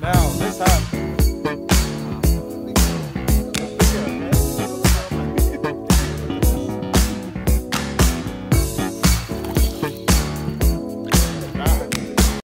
Now.